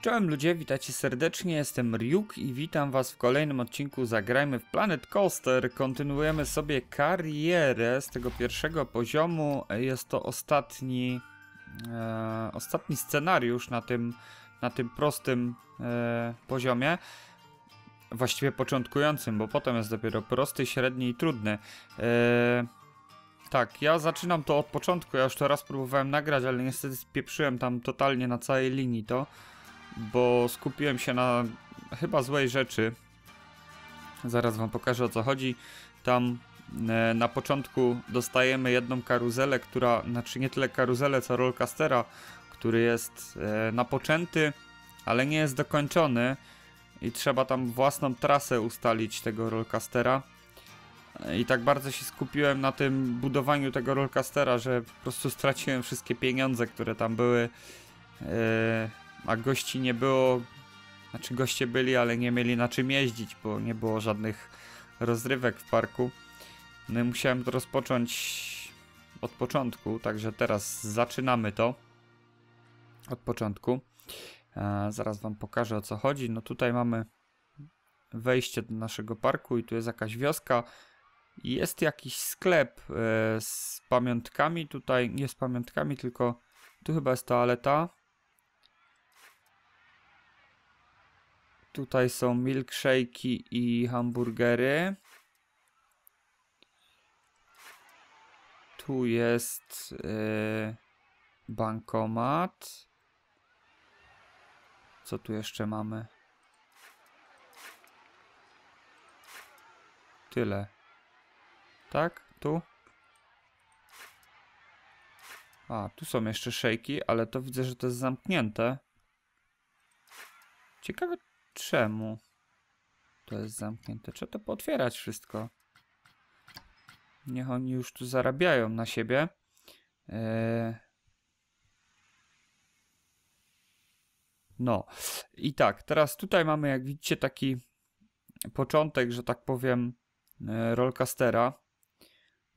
Czołem ludzie, witajcie serdecznie, jestem Ryuk i witam was w kolejnym odcinku Zagrajmy w Planet Coaster. Kontynuujemy sobie karierę z tego pierwszego poziomu. Jest to ostatni, e, ostatni scenariusz na tym, na tym prostym e, poziomie. Właściwie początkującym, bo potem jest dopiero prosty, średni i trudny. E, tak, ja zaczynam to od początku, ja już to raz próbowałem nagrać, ale niestety spieprzyłem tam totalnie na całej linii to bo skupiłem się na chyba złej rzeczy. Zaraz wam pokażę o co chodzi. Tam e, na początku dostajemy jedną karuzelę, która, znaczy nie tyle karuzelę, co rollcastera, który jest e, napoczęty, ale nie jest dokończony i trzeba tam własną trasę ustalić tego rollcastera. I tak bardzo się skupiłem na tym budowaniu tego rollcastera, że po prostu straciłem wszystkie pieniądze, które tam były. A gości nie było, znaczy goście byli, ale nie mieli na czym jeździć, bo nie było żadnych rozrywek w parku. No i musiałem to rozpocząć od początku, także teraz zaczynamy to od początku. E, zaraz wam pokażę o co chodzi. No tutaj mamy wejście do naszego parku i tu jest jakaś wioska. Jest jakiś sklep e, z pamiątkami. Tutaj nie z pamiątkami, tylko tu chyba jest toaleta. Tutaj są milkshake'i i hamburgery. Tu jest yy, bankomat. Co tu jeszcze mamy? Tyle. Tak? Tu? A, tu są jeszcze szejki, ale to widzę, że to jest zamknięte. Ciekawe, Czemu? To jest zamknięte. Trzeba to potwierać wszystko. Niech oni już tu zarabiają na siebie. Eee... No. I tak, teraz tutaj mamy, jak widzicie, taki początek, że tak powiem, e, rollcastera.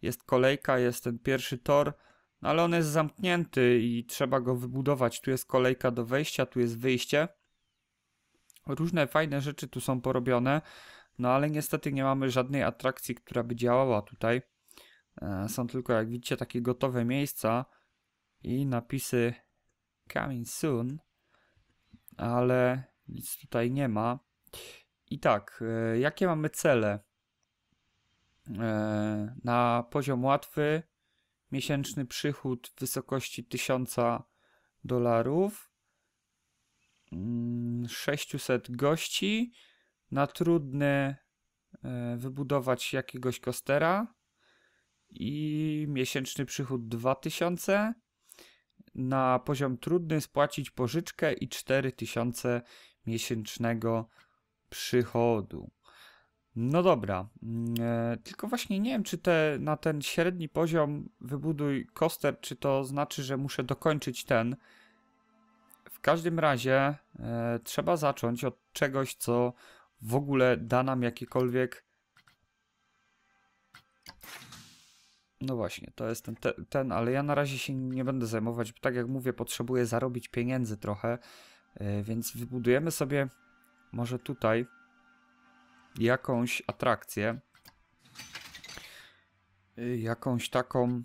Jest kolejka, jest ten pierwszy tor, no ale on jest zamknięty i trzeba go wybudować. Tu jest kolejka do wejścia, tu jest wyjście. Różne fajne rzeczy tu są porobione, no ale niestety nie mamy żadnej atrakcji, która by działała tutaj. E, są tylko, jak widzicie, takie gotowe miejsca i napisy coming soon, ale nic tutaj nie ma. I tak, e, jakie mamy cele? E, na poziom łatwy miesięczny przychód w wysokości 1000 dolarów 600 mm, gości. Na trudny e, wybudować jakiegoś kostera i miesięczny przychód 2000. Na poziom trudny spłacić pożyczkę i 4000 miesięcznego przychodu. No dobra, mm, e, tylko właśnie nie wiem, czy te, na ten średni poziom wybuduj koster, czy to znaczy, że muszę dokończyć ten, w każdym razie e, trzeba zacząć od czegoś, co w ogóle da nam jakiekolwiek. No właśnie, to jest ten, ten, ale ja na razie się nie będę zajmować, bo tak jak mówię, potrzebuję zarobić pieniędzy trochę, e, więc wybudujemy sobie może tutaj jakąś atrakcję. E, jakąś taką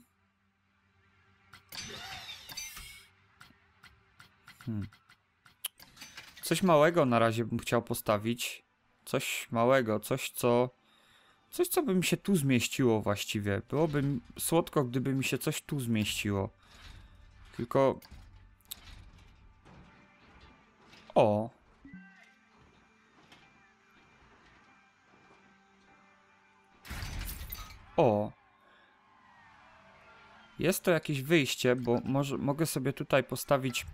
Hmm. Coś małego na razie bym chciał postawić. Coś małego, coś co... Coś, co by mi się tu zmieściło właściwie. Byłoby słodko, gdyby mi się coś tu zmieściło. Tylko... O! O! Jest to jakieś wyjście, bo może, mogę sobie tutaj postawić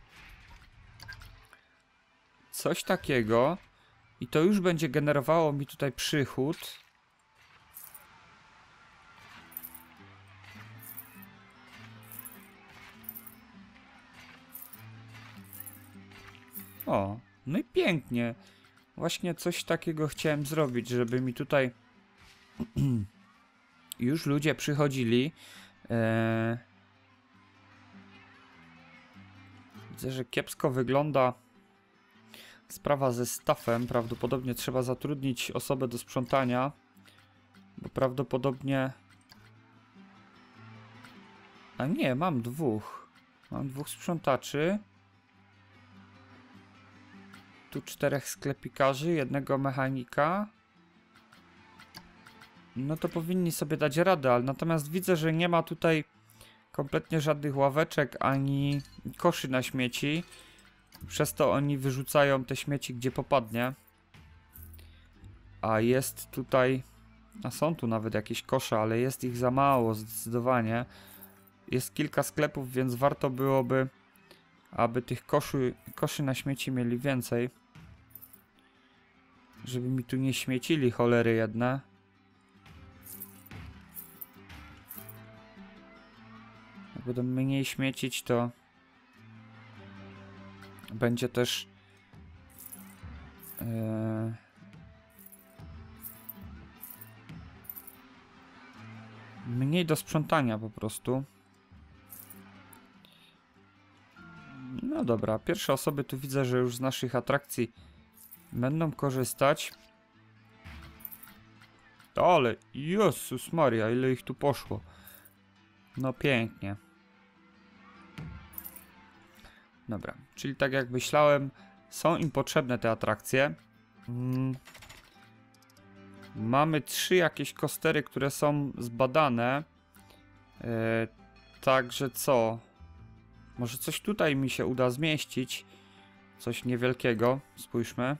coś takiego i to już będzie generowało mi tutaj przychód. O, no i pięknie. Właśnie coś takiego chciałem zrobić, żeby mi tutaj już ludzie przychodzili. Eee... Widzę, że kiepsko wygląda sprawa ze stafem. Prawdopodobnie trzeba zatrudnić osobę do sprzątania. Bo prawdopodobnie... A nie, mam dwóch. Mam dwóch sprzątaczy. Tu czterech sklepikarzy, jednego mechanika. No to powinni sobie dać radę, ale natomiast widzę, że nie ma tutaj kompletnie żadnych ławeczek ani koszy na śmieci. Przez to oni wyrzucają te śmieci gdzie popadnie. A jest tutaj. A są tu nawet jakieś kosze, ale jest ich za mało zdecydowanie. Jest kilka sklepów, więc warto byłoby, aby tych koszy, koszy na śmieci mieli więcej. Żeby mi tu nie śmiecili cholery jedne. Jak będą mniej śmiecić, to będzie też e, mniej do sprzątania po prostu. No dobra, pierwsze osoby tu widzę, że już z naszych atrakcji będą korzystać. Ale, Jezus Maria, ile ich tu poszło. No pięknie. Dobra, czyli tak jak myślałem, są im potrzebne te atrakcje. Mm. Mamy trzy jakieś kostery, które są zbadane. Yy, także co? Może coś tutaj mi się uda zmieścić. Coś niewielkiego. Spójrzmy.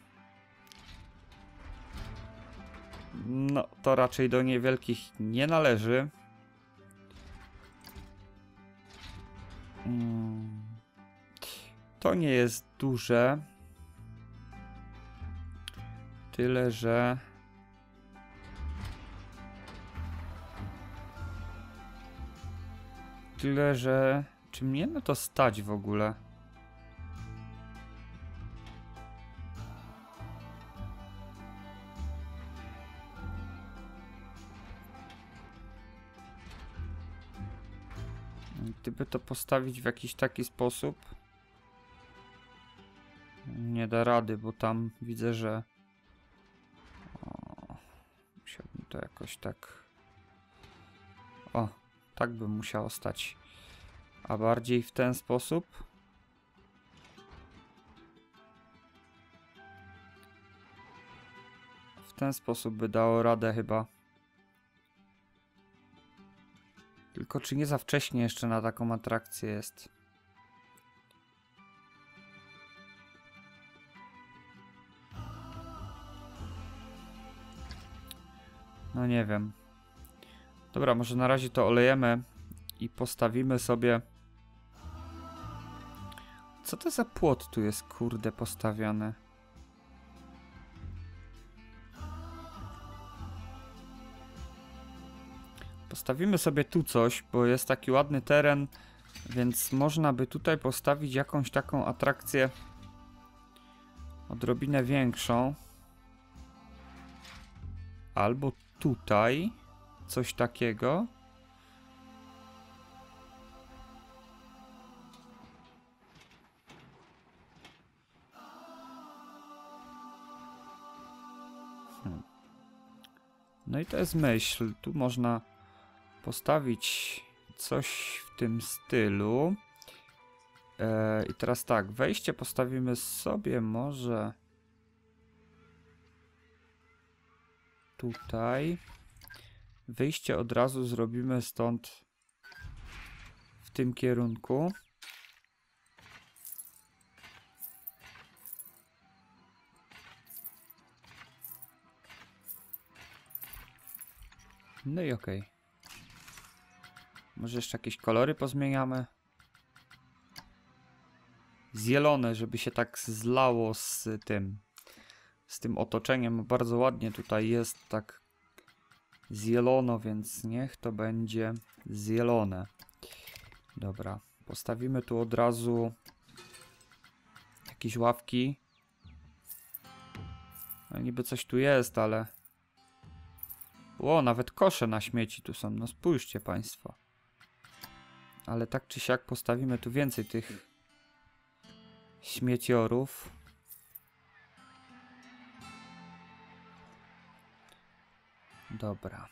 No, to raczej do niewielkich nie należy. Hmm. To nie jest duże. Tyle, że... Tyle, że... Czy mnie na to stać w ogóle? Gdyby to postawić w jakiś taki sposób, nie da rady, bo tam widzę, że o, musiałbym to jakoś tak o, tak bym musiało stać. A bardziej w ten sposób? W ten sposób by dało radę chyba. Tylko czy nie za wcześnie jeszcze na taką atrakcję jest No nie wiem. Dobra, może na razie to olejemy i postawimy sobie... Co to za płot tu jest, kurde, postawiony? Postawimy sobie tu coś, bo jest taki ładny teren, więc można by tutaj postawić jakąś taką atrakcję odrobinę większą. Albo tutaj coś takiego. Hmm. No i to jest myśl. Tu można postawić coś w tym stylu. E, I teraz tak, wejście postawimy sobie może tutaj. Wyjście od razu zrobimy stąd w tym kierunku. No i okej. Okay. Może jeszcze jakieś kolory pozmieniamy? Zielone, żeby się tak zlało z tym z tym otoczeniem bardzo ładnie tutaj jest tak zielono, więc niech to będzie zielone. Dobra, postawimy tu od razu jakieś ławki. No niby coś tu jest, ale... O, nawet kosze na śmieci tu są, no spójrzcie państwo. Ale tak czy siak postawimy tu więcej tych śmieciorów. Dobra.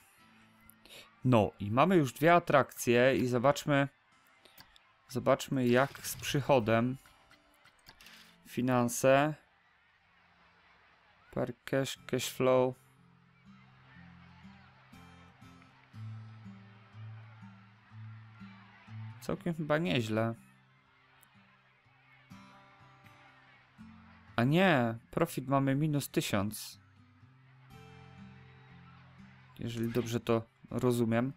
No i mamy już dwie atrakcje i zobaczmy zobaczmy jak z przychodem finanse per cash, cash flow. Całkiem chyba nieźle. A nie, profit mamy minus 1000 jeżeli dobrze to rozumiem.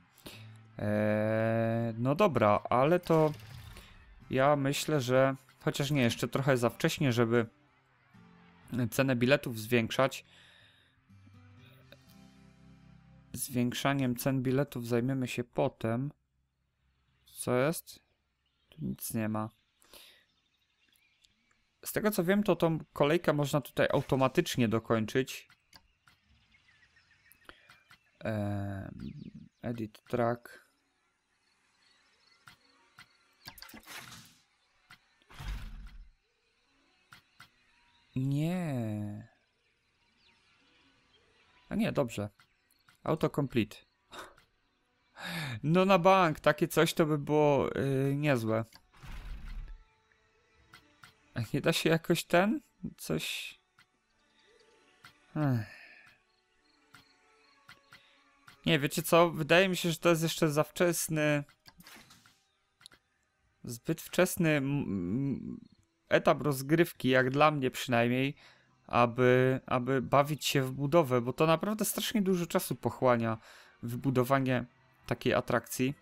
Eee, no dobra, ale to ja myślę, że chociaż nie, jeszcze trochę za wcześnie, żeby cenę biletów zwiększać. Zwiększaniem cen biletów zajmiemy się potem. Co jest? Tu nic nie ma. Z tego co wiem, to tą kolejkę można tutaj automatycznie dokończyć. Edit track. Nie. A nie, dobrze. Autocomplete. No na bank, takie coś to by było yy, niezłe. Nie da się jakoś ten? Coś... Ech. Nie, wiecie co? Wydaje mi się, że to jest jeszcze za wczesny. Zbyt wczesny etap rozgrywki, jak dla mnie przynajmniej, aby, aby bawić się w budowę, bo to naprawdę strasznie dużo czasu pochłania wybudowanie takiej atrakcji.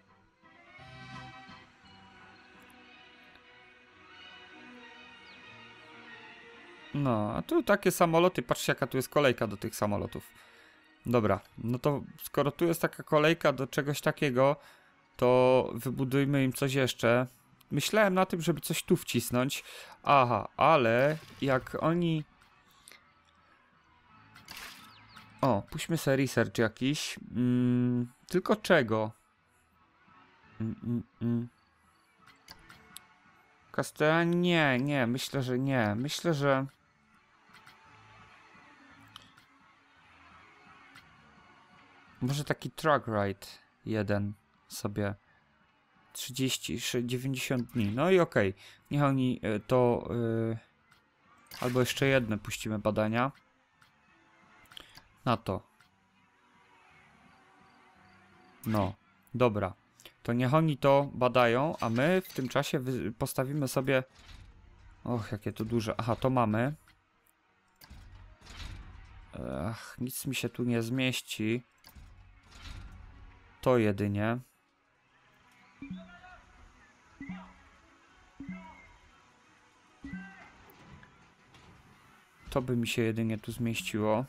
No, a tu takie samoloty, patrzcie jaka tu jest kolejka do tych samolotów. Dobra, no to skoro tu jest taka kolejka do czegoś takiego, to wybudujmy im coś jeszcze. Myślałem na tym, żeby coś tu wcisnąć. Aha, ale jak oni... O, puśćmy sobie research jakiś. Mm, tylko czego? Mm, mm, mm. Nie, nie, myślę, że nie. Myślę, że... Może taki truck ride jeden sobie 30, 90 dni. No i okej. Okay. Niech oni y, to yy, albo jeszcze jedne puścimy badania na to. No, dobra. To niech oni to badają, a my w tym czasie postawimy sobie... Och, jakie to duże. Aha, to mamy. Ach, nic mi się tu nie zmieści. To jedynie. To by mi się jedynie tu zmieściło.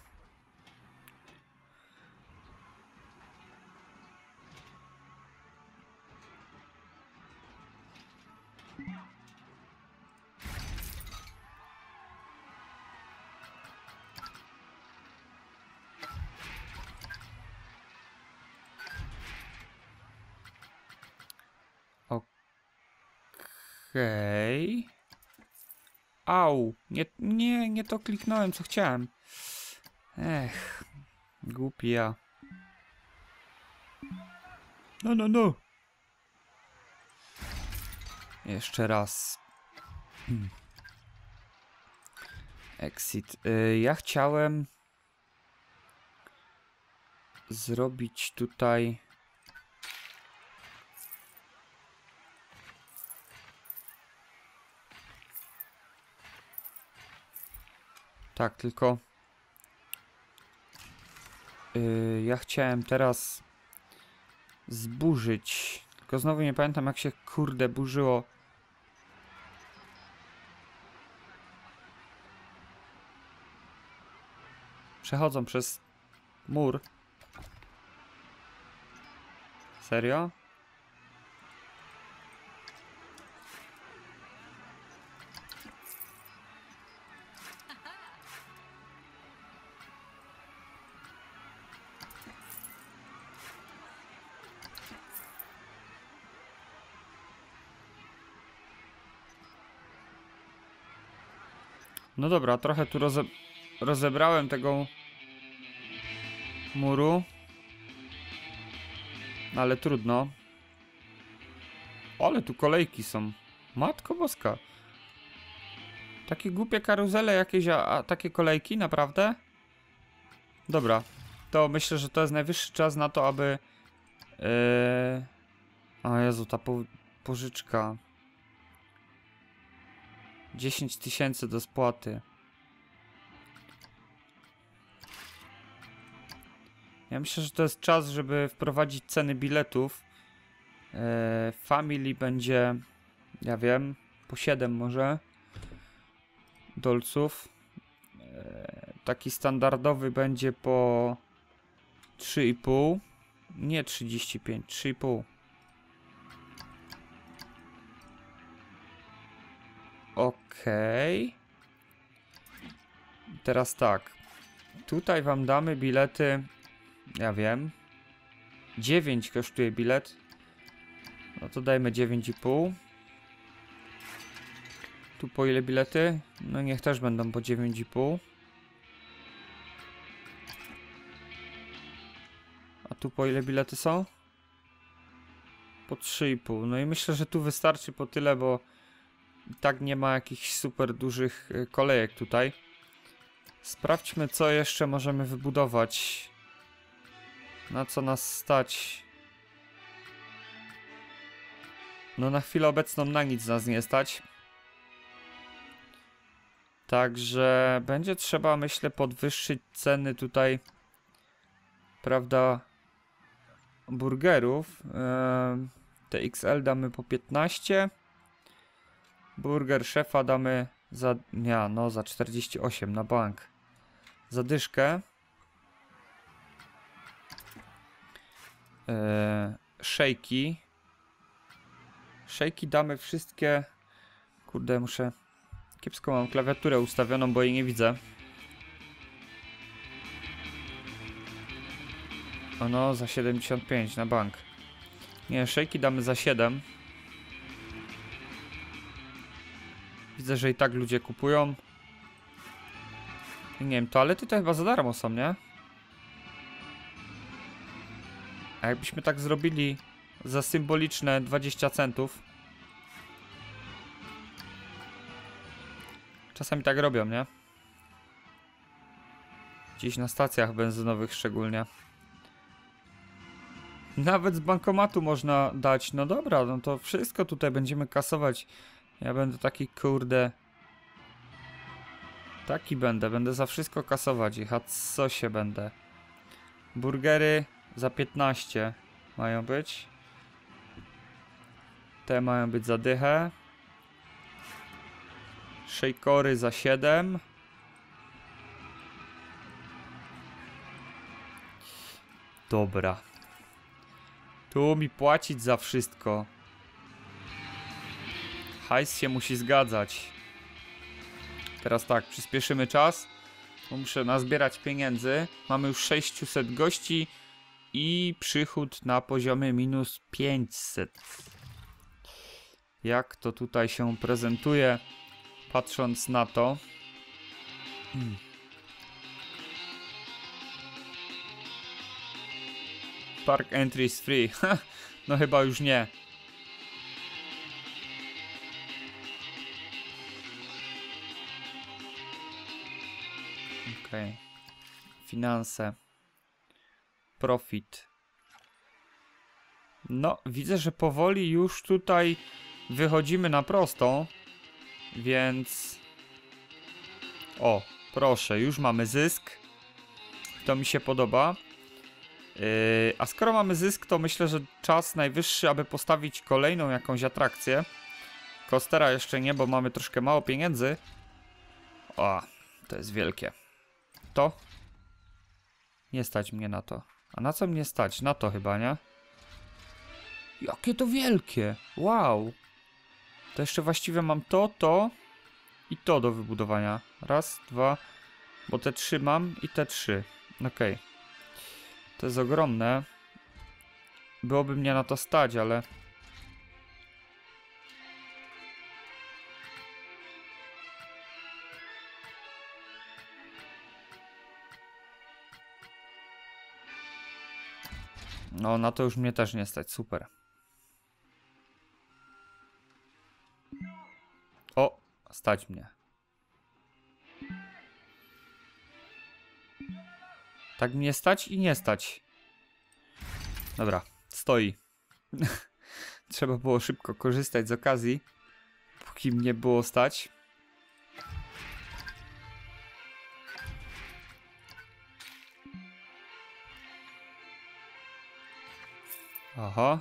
Okej. Okay. Au. Nie, nie, nie to kliknąłem, co chciałem. Ech. Głupi ja. No, no, no. Jeszcze raz. Hmm. Exit. Y, ja chciałem zrobić tutaj Tak, tylko... Yy, ja chciałem teraz zburzyć. Tylko znowu nie pamiętam jak się kurde burzyło. Przechodzą przez mur. Serio? No dobra, trochę tu roze rozebrałem tego muru. ale trudno. Ale tu kolejki są. Matko boska. Takie głupie karuzele jakieś, a, a takie kolejki, naprawdę? Dobra, to myślę, że to jest najwyższy czas na to, aby... Yy... O Jezu, ta po, pożyczka. 10 tysięcy do spłaty. Ja myślę, że to jest czas, żeby wprowadzić ceny biletów. E, family będzie, ja wiem, po 7 może dolców. E, taki standardowy będzie po 3,5. Nie 35, 3,5. Okej. Okay. Teraz tak. Tutaj wam damy bilety. Ja wiem. 9 kosztuje bilet. No to dajmy 9,5. Tu po ile bilety? No niech też będą po 9,5. A tu po ile bilety są? Po 3,5. No i myślę, że tu wystarczy po tyle, bo i tak nie ma jakichś super dużych y, kolejek tutaj. Sprawdźmy, co jeszcze możemy wybudować. Na co nas stać. No na chwilę obecną na nic nas nie stać. Także będzie trzeba, myślę, podwyższyć ceny tutaj, prawda, burgerów. Te XL damy po 15. Burger szefa damy za, nie, no za 48 na bank. Zadyszkę. Eee, szejki. Szejki damy wszystkie. Kurde, muszę. Kiepsko mam klawiaturę ustawioną, bo jej nie widzę. No, za 75 na bank. Nie, szejki damy za 7. Widzę, że i tak ludzie kupują. Nie wiem, toalety to chyba za darmo są, nie? A jakbyśmy tak zrobili za symboliczne 20 centów. Czasami tak robią, nie? Gdzieś na stacjach benzynowych szczególnie. Nawet z bankomatu można dać. No dobra, no to wszystko tutaj będziemy kasować. Ja będę taki kurde. Taki będę, będę za wszystko kasować a co się będę? Burgery za 15 mają być. Te mają być za dychę. Shakeory za 7. Dobra. Tu mi płacić za wszystko. Hajs się musi zgadzać. Teraz tak, przyspieszymy czas. Muszę nazbierać pieniędzy. Mamy już 600 gości i przychód na poziomie minus 500. Jak to tutaj się prezentuje, patrząc na to. Hmm. Park entry is free. no chyba już nie. Okay. Finanse. Profit. No, widzę, że powoli już tutaj wychodzimy na prostą. Więc... O, proszę, już mamy zysk. To mi się podoba. Yy, a skoro mamy zysk, to myślę, że czas najwyższy, aby postawić kolejną jakąś atrakcję. Kostera jeszcze nie, bo mamy troszkę mało pieniędzy. O, to jest wielkie. To? Nie stać mnie na to. A na co mnie stać? Na to chyba, nie? Jakie to wielkie! Wow! To jeszcze właściwie mam to, to i to do wybudowania. Raz, dwa, bo te trzy mam i te trzy. Okay. To jest ogromne. Byłoby mnie na to stać, ale No, na to już mnie też nie stać, super. O, stać mnie. Tak mnie stać i nie stać. Dobra, stoi. Trzeba było szybko korzystać z okazji, póki mnie było stać. Aha.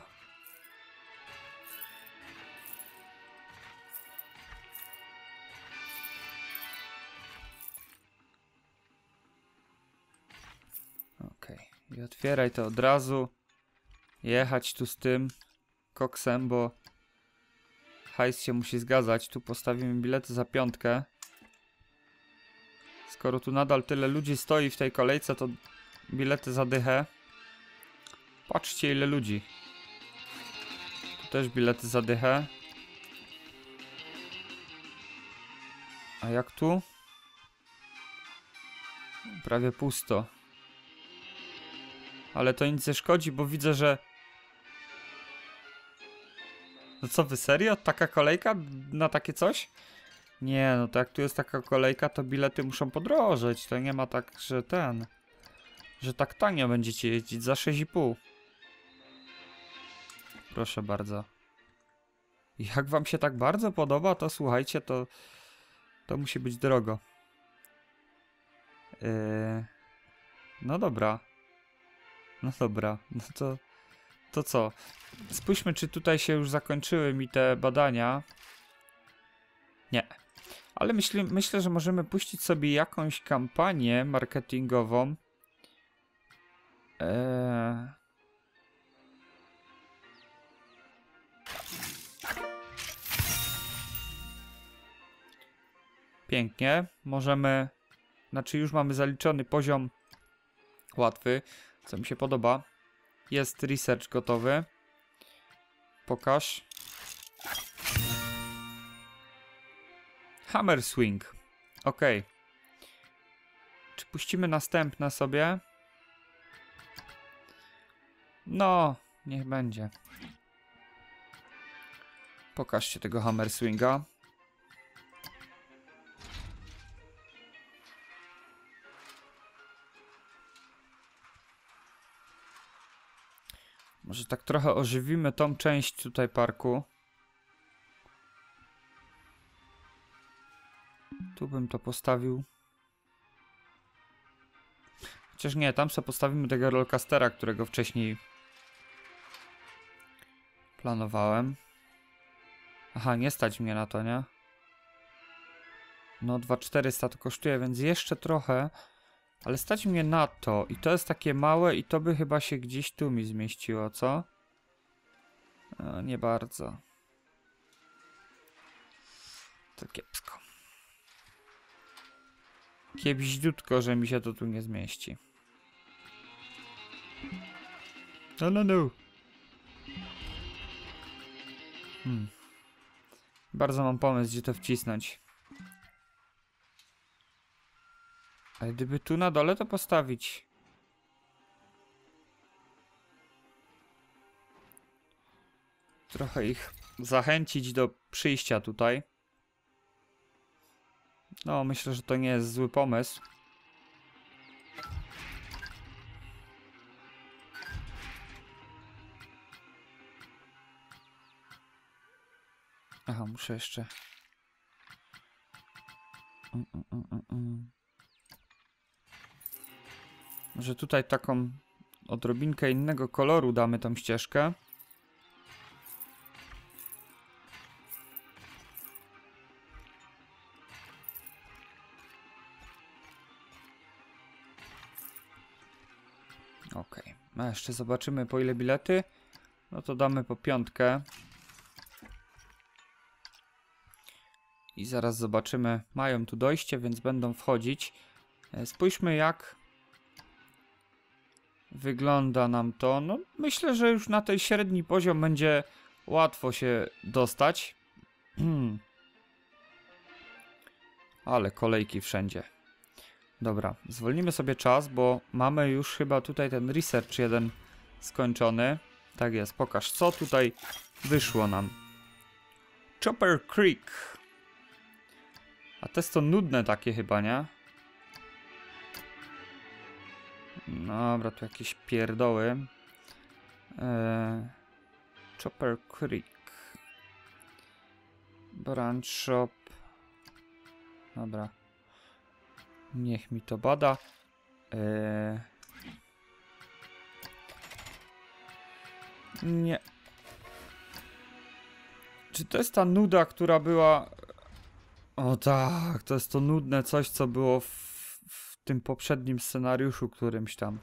Okej. I otwieraj to od razu. Jechać tu z tym koksem, bo hajs się musi zgadzać. Tu postawimy bilety za piątkę. Skoro tu nadal tyle ludzi stoi w tej kolejce, to bilety za dychę. Patrzcie ile ludzi. Też bilety za dychę. A jak tu? Prawie pusto. Ale to nic nie szkodzi, bo widzę, że... No co wy, serio? Taka kolejka na takie coś? Nie, no to jak tu jest taka kolejka, to bilety muszą podrożeć. To nie ma tak, że ten... Że tak tanio będziecie jeździć za 6,5. Proszę bardzo. Jak wam się tak bardzo podoba, to słuchajcie, to... To musi być drogo. Yy... No dobra. No dobra, no to... To co? Spójrzmy, czy tutaj się już zakończyły mi te badania. Nie. Ale myślę, myślę, że możemy puścić sobie jakąś kampanię marketingową. Eee... Pięknie. Możemy... Znaczy już mamy zaliczony poziom łatwy, co mi się podoba. Jest research gotowy. Pokaż. Hammer Swing. Ok. Czy puścimy następne sobie? No, niech będzie. Pokażcie tego Hammer Swinga. Może tak trochę ożywimy tą część tutaj parku. Tu bym to postawił. Chociaż nie, tam sobie postawimy tego rollcastera, którego wcześniej planowałem. Aha, nie stać mnie na to, nie? No 2400 to kosztuje, więc jeszcze trochę. Ale stać mnie na to i to jest takie małe i to by chyba się gdzieś tu mi zmieściło, co? No, nie bardzo. To kiepsko. Kiepździutko, że mi się to tu nie zmieści. No, no, no. Hmm. Bardzo mam pomysł, gdzie to wcisnąć. A gdyby tu na dole to postawić. Trochę ich zachęcić do przyjścia tutaj. No, myślę, że to nie jest zły pomysł. Aha, muszę jeszcze... Mm, mm, mm, Może tutaj taką odrobinkę innego koloru damy tą ścieżkę. Ok, a jeszcze zobaczymy po ile bilety. No to damy po piątkę. I zaraz zobaczymy. Mają tu dojście, więc będą wchodzić. E, spójrzmy jak wygląda nam to. No, myślę, że już na tej średni poziom będzie łatwo się dostać. Hmm. Ale kolejki wszędzie. Dobra, zwolnimy sobie czas, bo mamy już chyba tutaj ten research jeden skończony. Tak jest, pokaż co tutaj wyszło nam. Chopper Creek. A to jest to nudne takie chyba, nie? Dobra, tu jakieś pierdoły. Eee, Chopper Creek. Branch Shop. Dobra. Niech mi to bada. Eee... Nie. Czy to jest ta nuda, która była... O tak, to jest to nudne coś, co było w, tym poprzednim scenariuszu którymś tam.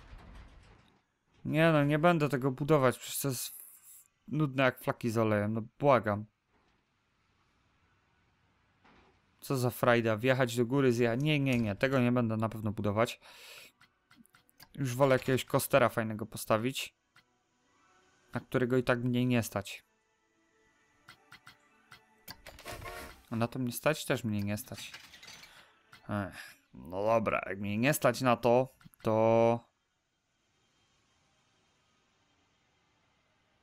Nie no, nie będę tego budować, przecież to jest nudne jak flaki z olejem, no błagam. Co za frajda, wjechać do góry, zjechać. Nie, nie, nie, tego nie będę na pewno budować. Już wolę jakiegoś kostera fajnego postawić. Na którego i tak mnie nie stać. A na to mnie stać? Też mnie nie stać. Ech, no dobra, jak mnie nie stać na to, to...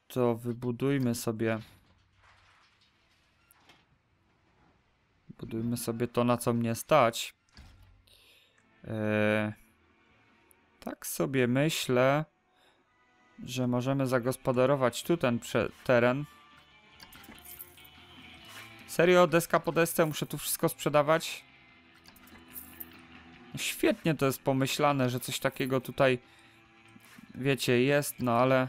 To wybudujmy sobie... Budujmy sobie to, na co mnie stać. Eee, tak sobie myślę, że możemy zagospodarować tu ten teren. Serio, deska po desce, muszę tu wszystko sprzedawać? Świetnie to jest pomyślane, że coś takiego tutaj, wiecie, jest, no ale...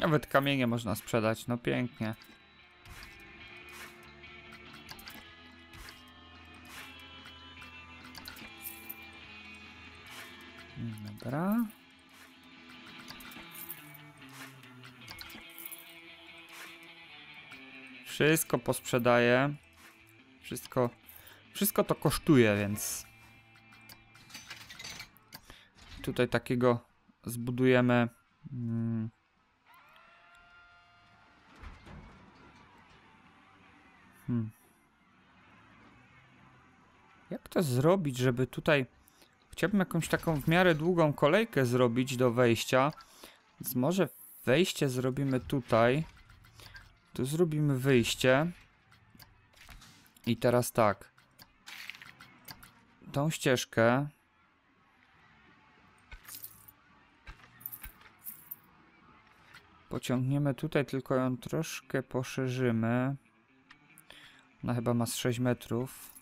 Nawet kamienie można sprzedać, no pięknie. Wszystko posprzedaję. Wszystko, wszystko to kosztuje, więc tutaj takiego zbudujemy mm, Hmm. Jak to zrobić, żeby tutaj... Chciałbym jakąś taką w miarę długą kolejkę zrobić do wejścia. Więc może wejście zrobimy tutaj. Tu zrobimy wyjście. I teraz tak. Tą ścieżkę. Pociągniemy tutaj, tylko ją troszkę poszerzymy. Ona chyba ma z 6 metrów.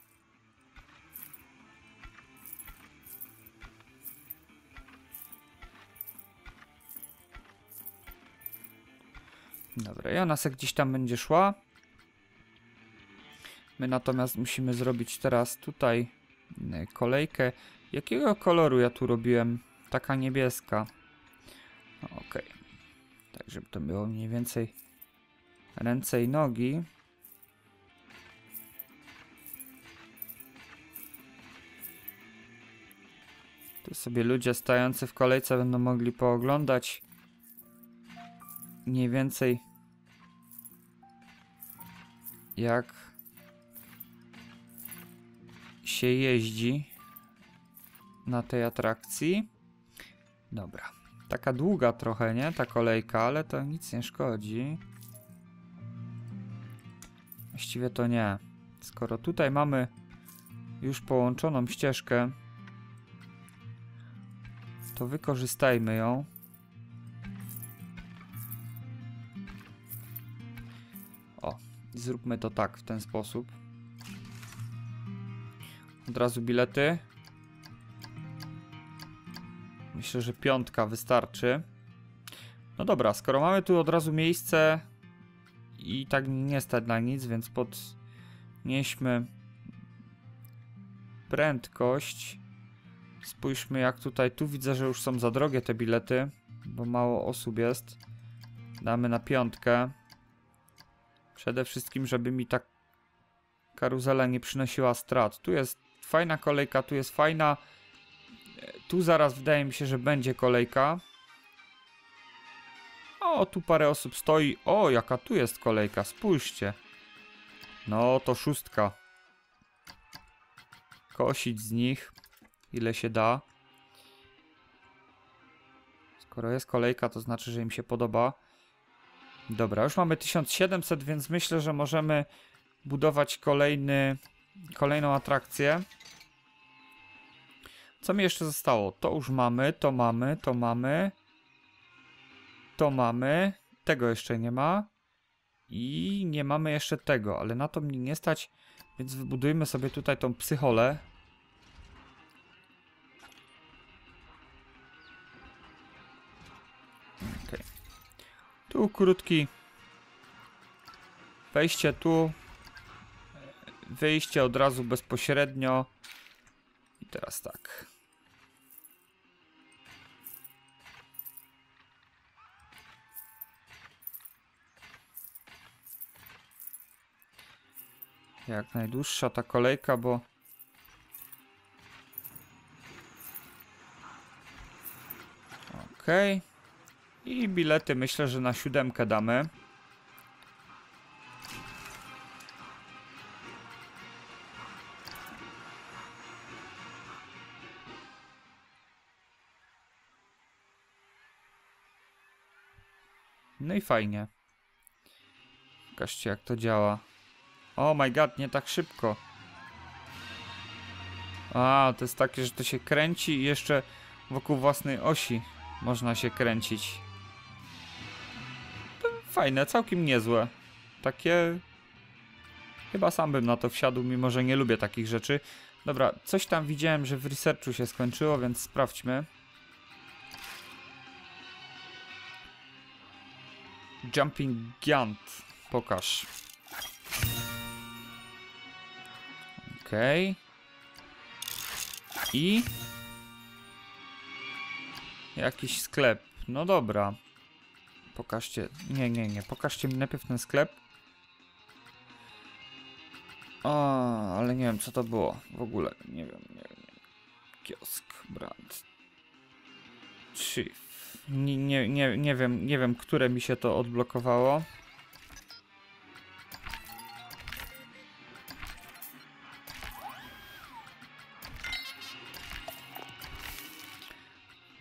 Dobra, i ona se gdzieś tam będzie szła. My natomiast musimy zrobić teraz tutaj e, kolejkę. Jakiego koloru ja tu robiłem? Taka niebieska. Ok. Tak, żeby to było mniej więcej ręce i nogi. Tu sobie ludzie stojący w kolejce będą mogli pooglądać mniej więcej jak się jeździ na tej atrakcji. Dobra. Taka długa trochę, nie? Ta kolejka, ale to nic nie szkodzi. Właściwie to nie. Skoro tutaj mamy już połączoną ścieżkę to wykorzystajmy ją. Zróbmy to tak, w ten sposób. Od razu bilety. Myślę, że piątka wystarczy. No dobra, skoro mamy tu od razu miejsce i tak nie stać na nic, więc podnieśmy prędkość. Spójrzmy jak tutaj, tu widzę, że już są za drogie te bilety, bo mało osób jest. Damy na piątkę. Przede wszystkim, żeby mi ta karuzela nie przynosiła strat. Tu jest fajna kolejka, tu jest fajna. Tu zaraz wydaje mi się, że będzie kolejka. O, O, tu parę osób stoi. O, jaka tu jest kolejka, spójrzcie. No, to szóstka. Kosić z nich, ile się da. Skoro jest kolejka, to znaczy, że im się podoba. Dobra, już mamy 1700, więc myślę, że możemy budować kolejny, kolejną atrakcję. Co mi jeszcze zostało? To już mamy, to mamy, to mamy. To mamy. Tego jeszcze nie ma. I nie mamy jeszcze tego, ale na to mnie nie stać, więc wybudujmy sobie tutaj tą psycholę. Tu krótki. Wejście tu. Wyjście od razu bezpośrednio. I teraz tak. Jak najdłuższa ta kolejka, bo... Okej. Okay. I bilety myślę, że na siódemkę damy. No i fajnie. Pokażcie jak to działa. Oh my god, nie tak szybko. A, to jest takie, że to się kręci i jeszcze wokół własnej osi można się kręcić. Fajne, całkiem niezłe. Takie... Chyba sam bym na to wsiadł, mimo że nie lubię takich rzeczy. Dobra, coś tam widziałem, że w researchu się skończyło, więc sprawdźmy. Jumping Giant. Pokaż. Okay. I... Jakiś sklep. No dobra. Pokażcie. Nie, nie, nie. Pokażcie mi najpierw ten sklep. O, ale nie wiem co to było. W ogóle. Nie wiem, nie wiem. Kiosk, brand. Chief. Nie, nie, nie, nie wiem, nie wiem, które mi się to odblokowało.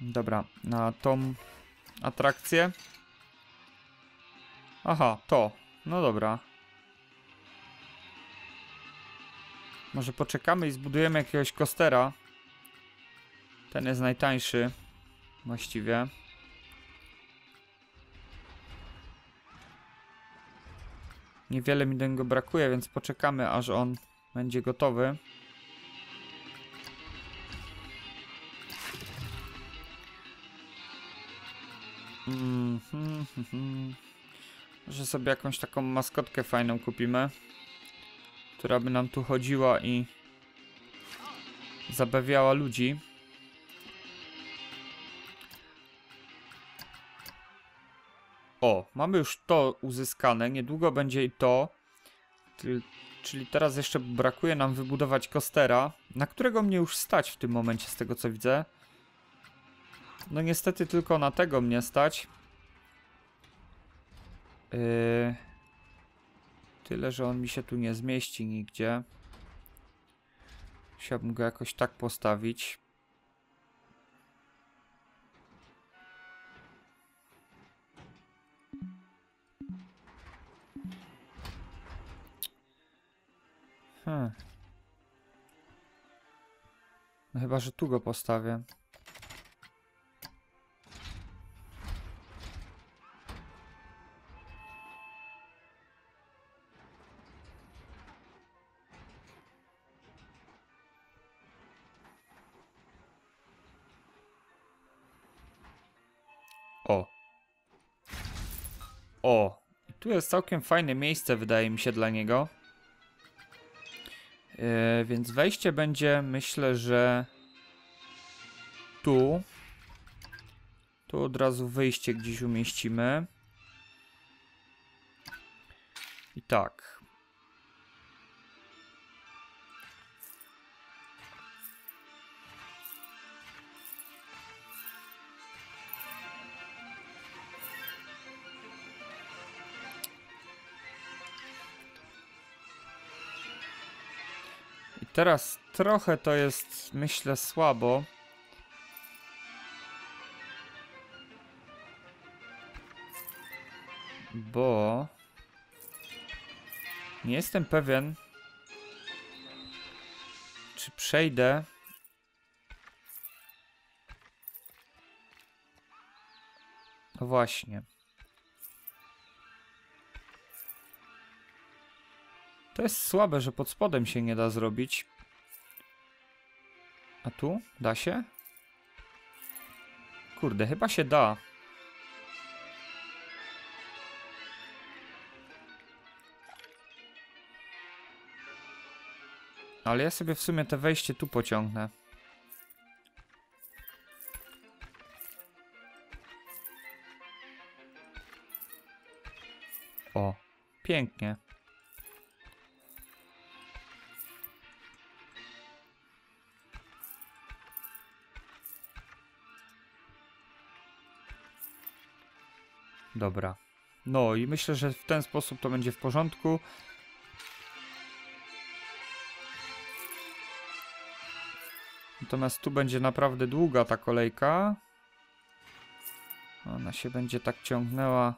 Dobra, na tą atrakcję. Aha, to. No dobra. Może poczekamy i zbudujemy jakiegoś kostera. Ten jest najtańszy. Właściwie. Niewiele mi do niego brakuje, więc poczekamy aż on będzie gotowy. Mm -hmm, Że sobie jakąś taką maskotkę fajną kupimy. Która by nam tu chodziła i zabawiała ludzi. O, mamy już to uzyskane. Niedługo będzie i to. Czyli teraz jeszcze brakuje nam wybudować kostera, na którego mnie już stać w tym momencie, z tego co widzę. No niestety tylko na tego mnie stać. Yy... Tyle, że on mi się tu nie zmieści nigdzie. Chciałbym go jakoś tak postawić. Hmm. No chyba, że tu go postawię. O. Tu jest całkiem fajne miejsce, wydaje mi się, dla niego. Yy, więc wejście będzie, myślę, że tu. Tu od razu wyjście gdzieś umieścimy. I tak. Teraz trochę to jest, myślę, słabo. Bo... Nie jestem pewien, czy przejdę No właśnie. To jest słabe, że pod spodem się nie da zrobić. A tu? Da się? Kurde, chyba się da. Ale ja sobie w sumie te wejście tu pociągnę. O, pięknie. Dobra. No i myślę, że w ten sposób to będzie w porządku. Natomiast tu będzie naprawdę długa ta kolejka. Ona się będzie tak ciągnęła.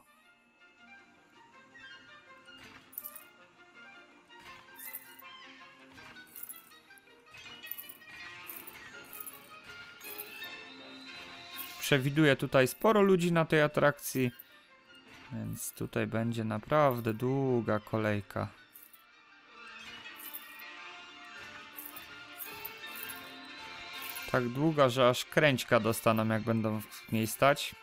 Przewiduję tutaj sporo ludzi na tej atrakcji. Więc tutaj będzie naprawdę długa kolejka. Tak długa, że aż kręćka dostaną, jak będą w niej stać.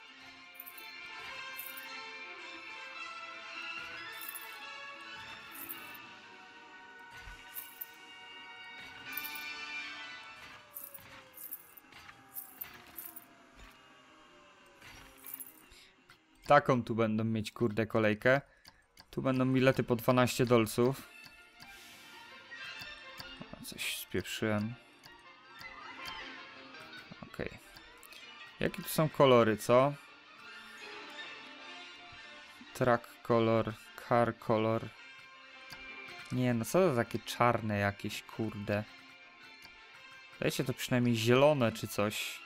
Taką tu będą mieć, kurde, kolejkę. Tu będą bilety po 12 dolców. O, coś spieprzyłem. Okej. Okay. Jakie tu są kolory, co? Track color, car color. Nie, no co to takie czarne jakieś, kurde. Dajcie to przynajmniej zielone czy coś.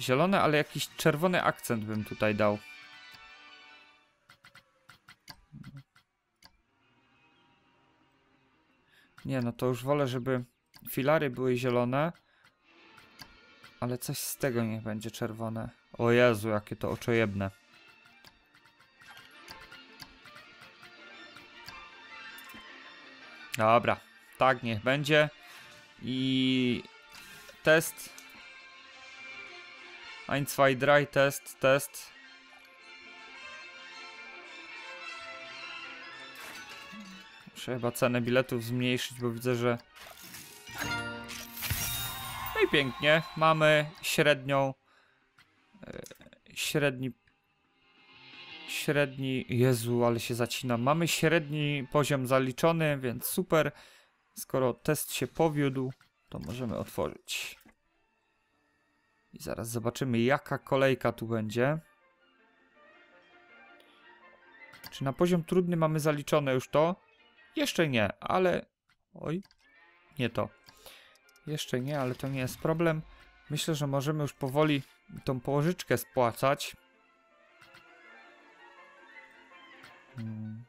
Zielone, ale jakiś czerwony akcent bym tutaj dał. Nie, no to już wolę, żeby filary były zielone. Ale coś z tego niech będzie czerwone. O Jezu, jakie to oczojebne. Dobra, tak niech będzie. I test Ein, zwei, drei, test, test. Muszę chyba cenę biletów zmniejszyć, bo widzę, że... No i pięknie. Mamy średnią... E, średni... Średni... Jezu, ale się zacina. Mamy średni poziom zaliczony, więc super. Skoro test się powiódł, to możemy otworzyć. I zaraz zobaczymy, jaka kolejka tu będzie. Czy na poziom trudny mamy zaliczone już to? Jeszcze nie, ale... Oj, nie to. Jeszcze nie, ale to nie jest problem. Myślę, że możemy już powoli tą pożyczkę spłacać. Hmm.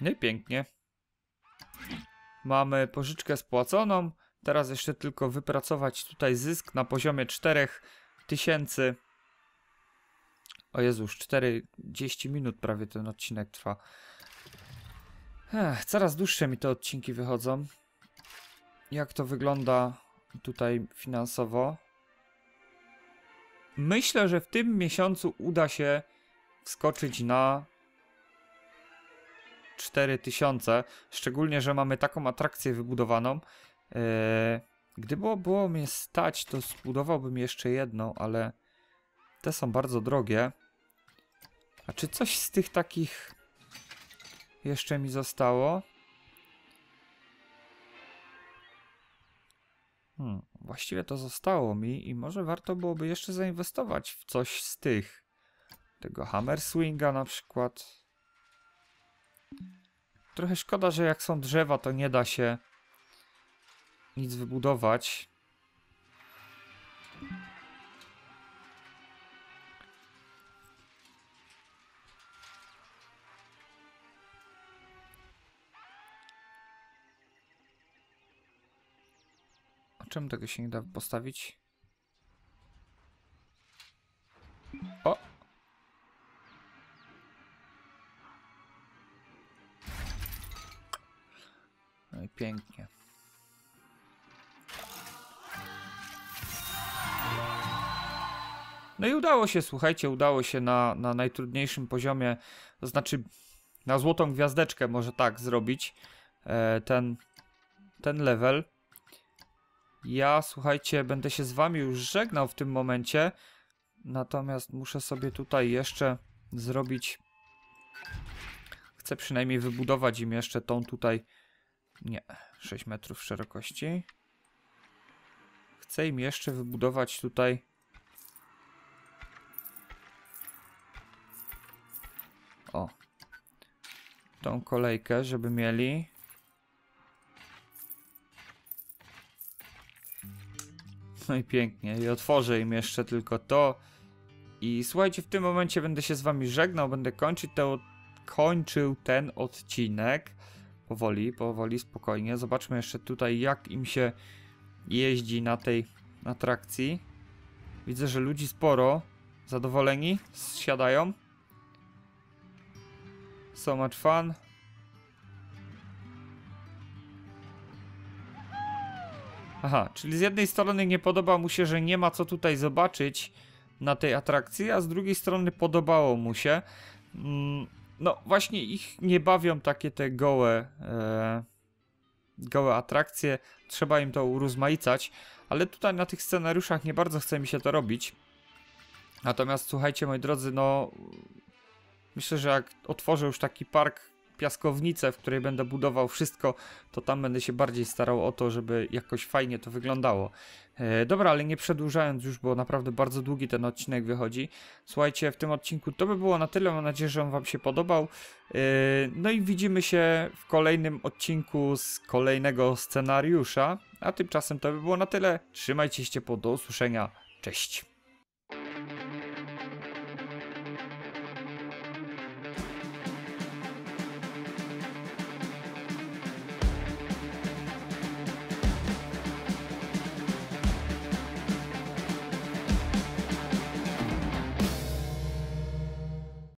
No i pięknie. Mamy pożyczkę spłaconą. Teraz jeszcze tylko wypracować tutaj zysk na poziomie 4000. O Jezu, już 40 minut prawie ten odcinek trwa. Ech, coraz dłuższe mi te odcinki wychodzą. Jak to wygląda tutaj finansowo? Myślę, że w tym miesiącu uda się wskoczyć na 4000, szczególnie, że mamy taką atrakcję wybudowaną. E, gdyby było, mnie stać, to zbudowałbym jeszcze jedną, ale te są bardzo drogie. A czy coś z tych takich jeszcze mi zostało? Hmm, właściwie to zostało mi i może warto byłoby jeszcze zainwestować w coś z tych. tego Hammer Swinga na przykład. Trochę szkoda, że jak są drzewa, to nie da się nic wybudować. A czemu tego się nie da postawić? Udało się, słuchajcie, udało się na, na najtrudniejszym poziomie, to znaczy na złotą gwiazdeczkę może tak zrobić e, ten, ten level. Ja, słuchajcie, będę się z wami już żegnał w tym momencie, natomiast muszę sobie tutaj jeszcze zrobić... Chcę przynajmniej wybudować im jeszcze tą tutaj... Nie, 6 metrów szerokości. Chcę im jeszcze wybudować tutaj... Tą kolejkę, żeby mieli. No i pięknie. I otworzę im jeszcze tylko to. I słuchajcie, w tym momencie będę się z wami żegnał, będę kończyć te, kończył ten odcinek. Powoli, powoli, spokojnie. Zobaczmy jeszcze tutaj, jak im się jeździ na tej atrakcji. Widzę, że ludzi sporo. Zadowoleni? Siadają. So much fun. Aha, czyli z jednej strony nie podoba mu się, że nie ma co tutaj zobaczyć na tej atrakcji, a z drugiej strony podobało mu się. Mm, no właśnie ich nie bawią takie te gołe, e, gołe atrakcje, trzeba im to urozmaicać, ale tutaj na tych scenariuszach nie bardzo chce mi się to robić. Natomiast słuchajcie moi drodzy, no myślę, że jak otworzę już taki park piaskownicę, w której będę budował wszystko, to tam będę się bardziej starał o to, żeby jakoś fajnie to wyglądało. E, dobra, ale nie przedłużając już, bo naprawdę bardzo długi ten odcinek wychodzi. Słuchajcie, w tym odcinku to by było na tyle. Mam nadzieję, że on Wam się podobał. E, no i widzimy się w kolejnym odcinku z kolejnego scenariusza. A tymczasem to by było na tyle. Trzymajcie się po do usłyszenia. Cześć.